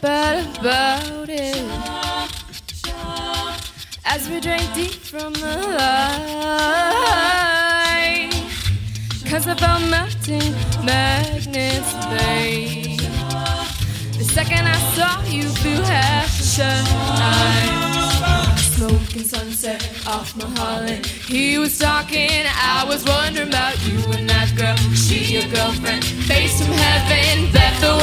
bad about it. As we drank deep from the light, cause I felt melting magnets, babe. The second I saw you through half shut eyes, smoking sunset off Mulholland. He was talking, I was wondering about you and that girl. She your girlfriend, face from heaven, that the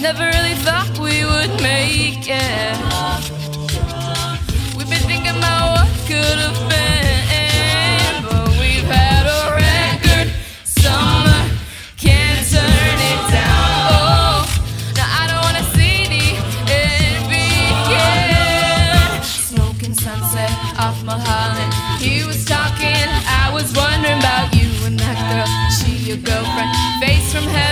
never really thought we would make it. We've been thinking about what could have been, but we've had a record summer. Can't turn it down. Oh, now I don't wanna see the end begin. Smoking sunset off Mulholland. He was talking, I was wondering about you and that girl. She your girlfriend, face from hell.